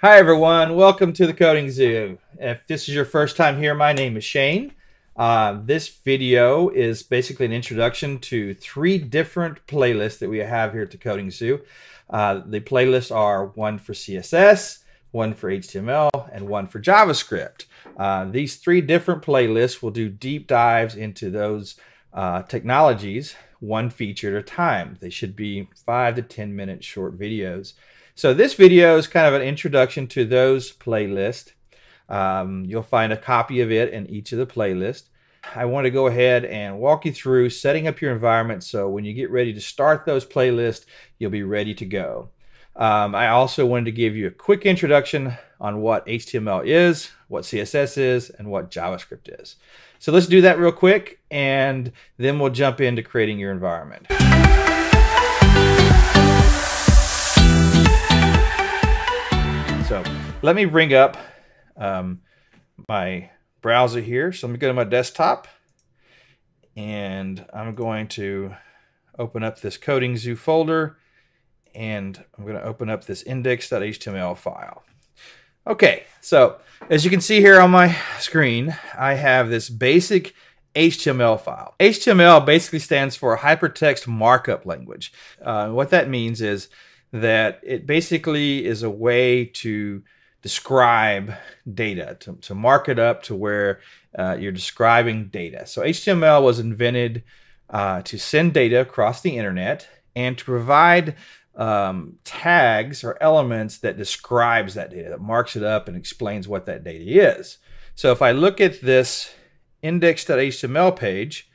Hi, everyone. Welcome to the Coding Zoo. If this is your first time here, my name is Shane. Uh, this video is basically an introduction to three different playlists that we have here at the Coding Zoo. Uh, the playlists are one for CSS, one for HTML, and one for JavaScript. Uh, these three different playlists will do deep dives into those uh, technologies, one feature at a time. They should be five to 10 minute short videos. So this video is kind of an introduction to those playlists. Um, you'll find a copy of it in each of the playlists. I want to go ahead and walk you through setting up your environment so when you get ready to start those playlists, you'll be ready to go. Um, I also wanted to give you a quick introduction on what HTML is, what CSS is, and what JavaScript is. So let's do that real quick, and then we'll jump into creating your environment. So let me bring up um, my browser here. So let me go to my desktop, and I'm going to open up this Coding Zoo folder, and I'm going to open up this index.html file. Okay, so as you can see here on my screen, I have this basic HTML file. HTML basically stands for Hypertext Markup Language. Uh, what that means is that it basically is a way to describe data, to, to mark it up to where uh, you're describing data. So HTML was invented uh, to send data across the internet and to provide um, tags or elements that describes that data, that marks it up and explains what that data is. So if I look at this index.html page,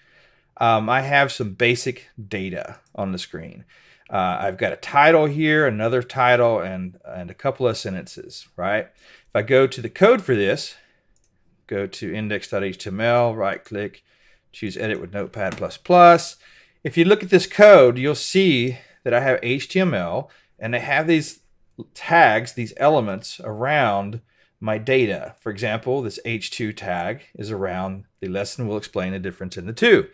um, I have some basic data on the screen. Uh, I've got a title here, another title, and, and a couple of sentences, right? If I go to the code for this, go to index.html, right click, choose edit with notepad++. If you look at this code, you'll see that I have HTML and I have these tags, these elements around my data. For example, this H2 tag is around the lesson will explain the difference in the two.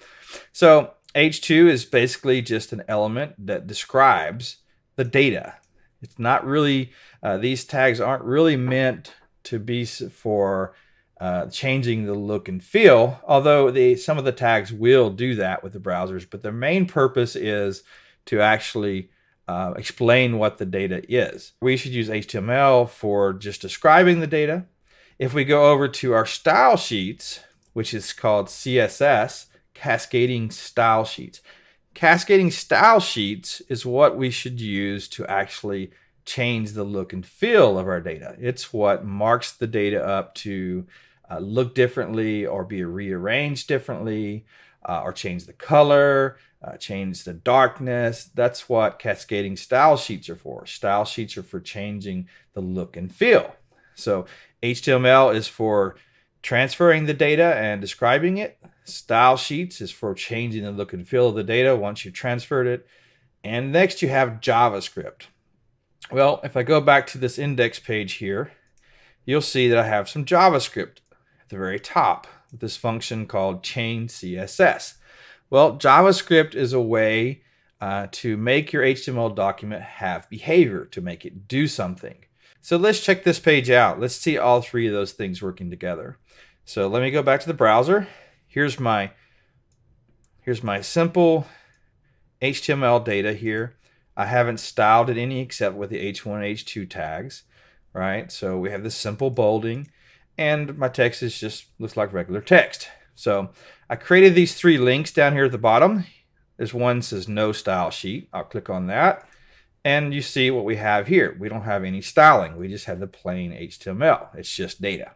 So H2 is basically just an element that describes the data. It's not really, uh, these tags aren't really meant to be for uh, changing the look and feel, although the, some of the tags will do that with the browsers, but the main purpose is to actually uh, explain what the data is. We should use HTML for just describing the data. If we go over to our style sheets, which is called CSS, cascading style sheets. Cascading style sheets is what we should use to actually change the look and feel of our data. It's what marks the data up to uh, look differently or be rearranged differently uh, or change the color, uh, change the darkness. That's what cascading style sheets are for. Style sheets are for changing the look and feel. So HTML is for transferring the data and describing it. Style sheets is for changing the look and feel of the data once you've transferred it. And next you have JavaScript. Well, if I go back to this index page here, you'll see that I have some JavaScript at the very top with this function called chain CSS. Well, JavaScript is a way uh, to make your HTML document have behavior, to make it do something. So let's check this page out. Let's see all three of those things working together. So let me go back to the browser. Here's my, here's my simple HTML data here. I haven't styled it any except with the H1, H2 tags, right? So we have this simple bolding and my text is just looks like regular text. So I created these three links down here at the bottom. There's one says no style sheet. I'll click on that. And you see what we have here. We don't have any styling. We just have the plain HTML. It's just data.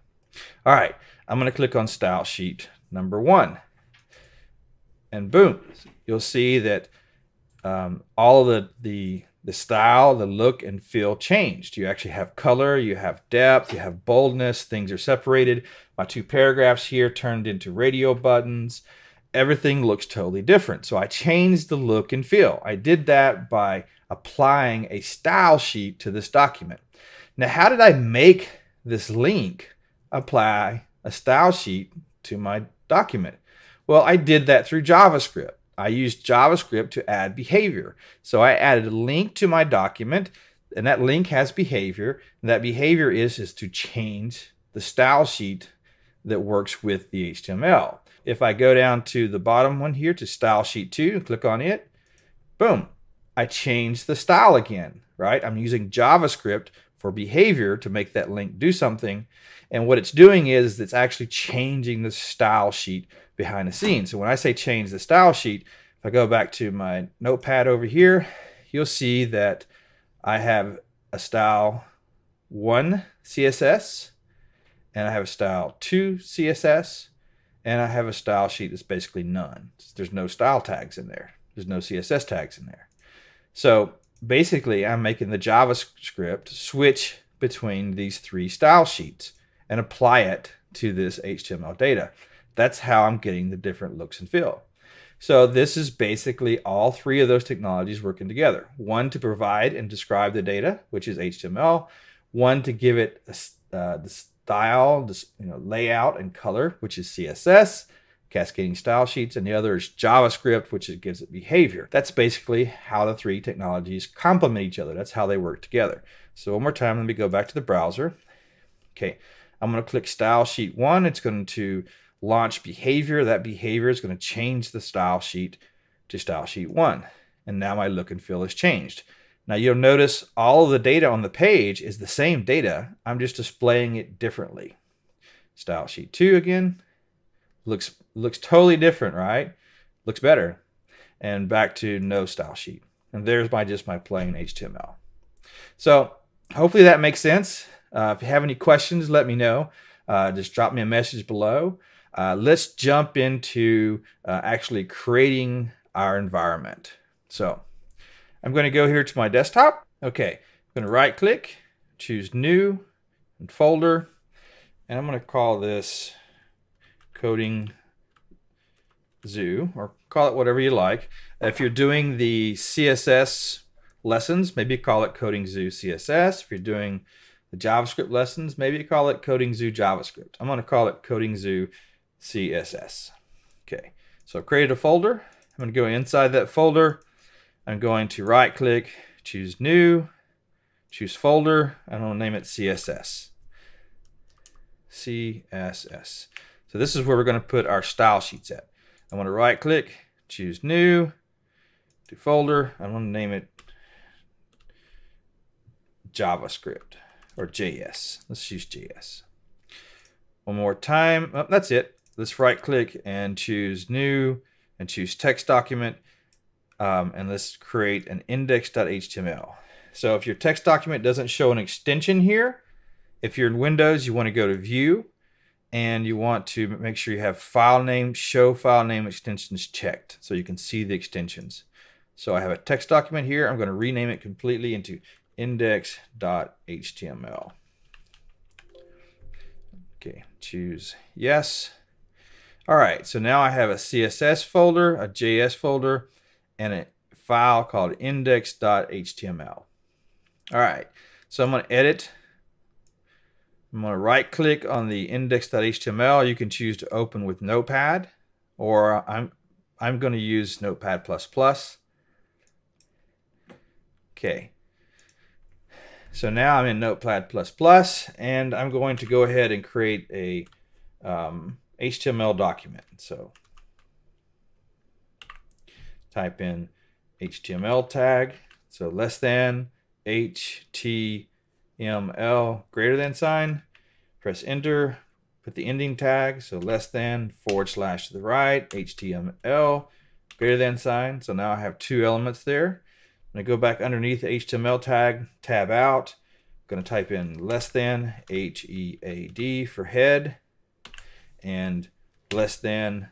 All right, I'm going to click on style sheet number one. And boom, you'll see that um, all the, the, the style, the look and feel changed. You actually have color, you have depth, you have boldness, things are separated. My two paragraphs here turned into radio buttons. Everything looks totally different. So I changed the look and feel. I did that by applying a style sheet to this document. Now, how did I make this link apply a style sheet to my document? Well, I did that through JavaScript. I used JavaScript to add behavior. So I added a link to my document And that link has behavior. And that behavior is, is to change the style sheet that works with the HTML. If I go down to the bottom one here to style sheet 2 and click on it, boom, I change the style again, right? I'm using JavaScript for behavior to make that link do something. And what it's doing is it's actually changing the style sheet behind the scenes. So when I say change the style sheet, if I go back to my notepad over here, you'll see that I have a style 1 CSS, and I have a style 2 CSS, and I have a style sheet that's basically none. There's no style tags in there. There's no CSS tags in there. So basically, I'm making the JavaScript switch between these three style sheets and apply it to this HTML data. That's how I'm getting the different looks and feel. So this is basically all three of those technologies working together. One to provide and describe the data, which is HTML. One to give it uh, the style, the you know, layout and color, which is CSS, cascading style sheets, and the other is JavaScript, which it gives it behavior. That's basically how the three technologies complement each other. That's how they work together. So one more time, let me go back to the browser. Okay, I'm going to click style sheet one. It's going to launch behavior. That behavior is going to change the style sheet to style sheet one. And now my look and feel has changed. Now you'll notice all of the data on the page is the same data. I'm just displaying it differently. Style sheet two again. Looks, looks totally different, right? Looks better. And back to no style sheet. And there's my just my plain HTML. So hopefully that makes sense. Uh, if you have any questions, let me know. Uh, just drop me a message below. Uh, let's jump into uh, actually creating our environment. So I'm going to go here to my desktop. Okay, I'm going to right click, choose new and folder, and I'm going to call this coding zoo or call it whatever you like. If you're doing the CSS lessons, maybe call it coding zoo CSS. If you're doing the JavaScript lessons, maybe call it coding zoo JavaScript. I'm going to call it coding zoo CSS. Okay, so I've created a folder. I'm going to go inside that folder. I'm going to right click, choose new, choose folder. and to name it CSS. CSS. So this is where we're going to put our style sheets at. I'm going to right click, choose new, to folder. I'm going to name it JavaScript or JS. Let's use JS. One more time. Oh, that's it let's right click and choose new and choose text document. Um, and let's create an index.html. So if your text document doesn't show an extension here, if you're in Windows, you want to go to view and you want to make sure you have file name, show file name extensions checked so you can see the extensions. So I have a text document here. I'm going to rename it completely into index.html. Okay, choose yes. All right, so now I have a CSS folder, a JS folder, and a file called index.html. All right, so I'm going to edit. I'm going to right click on the index.html. You can choose to open with Notepad, or I'm, I'm going to use Notepad++. Okay, so now I'm in Notepad++, and I'm going to go ahead and create a um, HTML document. So type in HTML tag. So less than HTML greater than sign. Press enter. Put the ending tag. So less than forward slash to the right. HTML greater than sign. So now I have two elements there. I'm to go back underneath the HTML tag, tab out. I'm going to type in less than H-E-A-D for head and less than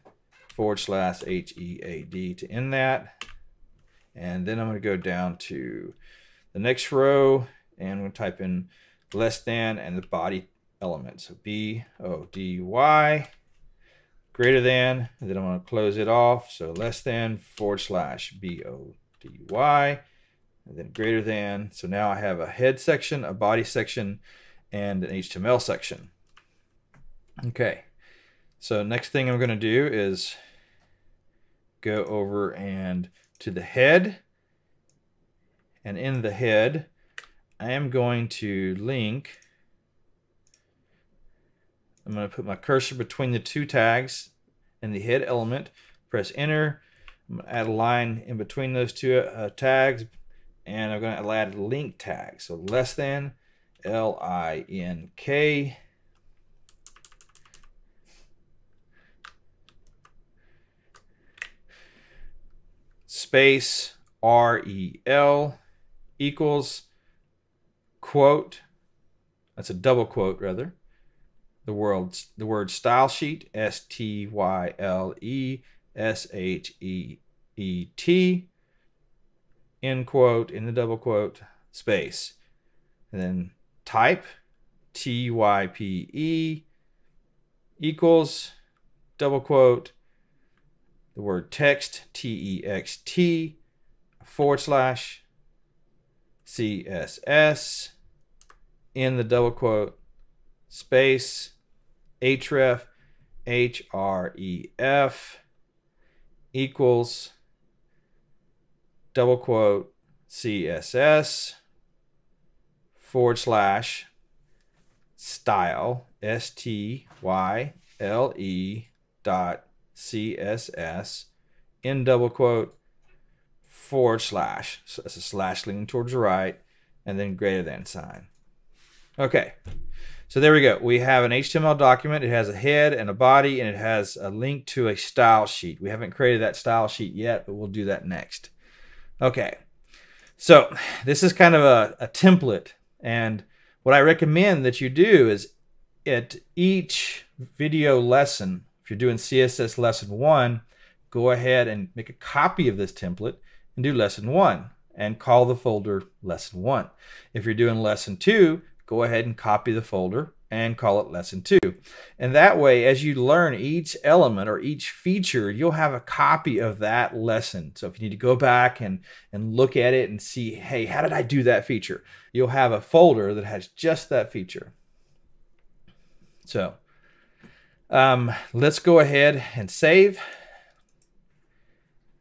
forward slash H-E-A-D to end that. And then I'm to go down to the next row and I'm to type in less than and the body element. So B-O-D-Y greater than, and then I'm going to close it off. So less than forward slash B-O-D-Y and then greater than. So now I have a head section, a body section, and an HTML section. Okay. So next thing I'm going to do is go over and to the head. And in the head, I am going to link. I'm going to put my cursor between the two tags and the head element. Press enter. I'm going to add a line in between those two uh, tags. And I'm going to add a link tag. So less than L-I-N-K. Space R-E-L equals quote, that's a double quote rather, the word, the word style sheet, S T Y L E S H E E T, end quote, in the double quote, space. And then type, T Y P E, equals, double quote, the word text, T E X T, forward slash, CSS in the double quote space href href equals double quote css forward slash style s t y l e dot css in double quote forward slash. So it's a slash leaning towards the right and then greater than sign. Okay, so there we go. We have an HTML document. It has a head and a body and it has a link to a style sheet. We haven't created that style sheet yet, but we'll do that next. Okay, so this is kind of a, a template and what I recommend that you do is at each video lesson, if you're doing CSS lesson one, go ahead and make a copy of this template and do lesson one and call the folder lesson one. If you're doing lesson two, go ahead and copy the folder and call it lesson two. And that way, as you learn each element or each feature, you'll have a copy of that lesson. So if you need to go back and, and look at it and see, hey, how did I do that feature? You'll have a folder that has just that feature. So um, let's go ahead and save.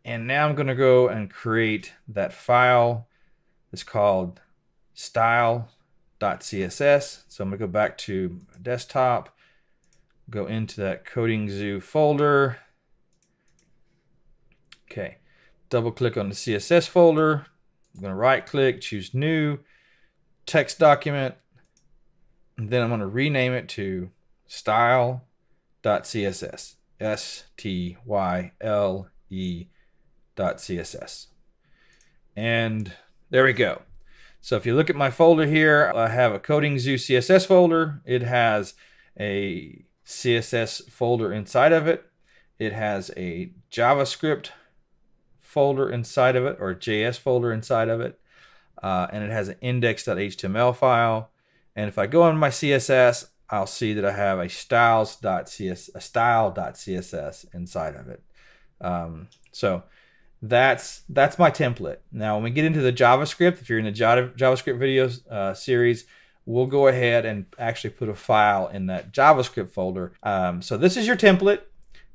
And now I'm going to go and create that file. It's called style.css. So I'm to go back to desktop, go into that Coding Zoo folder. Okay, double click on the CSS folder. I'm to right click, choose new, text document. And then I'm to rename it to style.css. S T Y L E .css. And there we go. So if you look at my folder here, I have a Coding Zoo CSS folder. It has a CSS folder inside of it. It has a JavaScript folder inside of it, or JS folder inside of it. Uh, and it has an index.html file. And if I go on my CSS, I'll see that I have a styles.css, a style.css inside of it. Um, so that's that's my template. Now, when we get into the JavaScript, if you're in the JavaScript videos uh, series, we'll go ahead and actually put a file in that JavaScript folder. Um, so this is your template.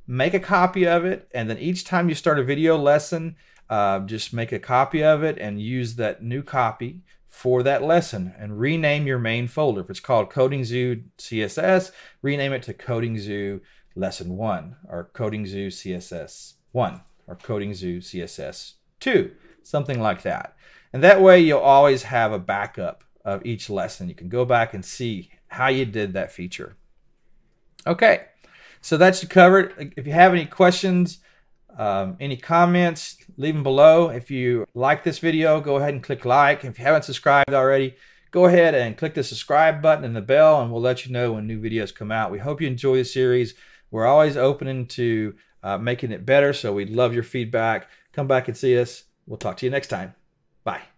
Make a copy of it, and then each time you start a video lesson, uh, just make a copy of it and use that new copy for that lesson and rename your main folder. If it's called Coding Zoo CSS, rename it to Coding Zoo Lesson 1 or Coding Zoo CSS 1 or Coding Zoo CSS 2, something like that. And that way you'll always have a backup of each lesson. You can go back and see how you did that feature. Okay, so that's covered. If you have any questions, um, any comments, leave them below. If you like this video, go ahead and click like. If you haven't subscribed already, go ahead and click the subscribe button and the bell and we'll let you know when new videos come out. We hope you enjoy the series. We're always open to uh, making it better. So we'd love your feedback. Come back and see us. We'll talk to you next time. Bye.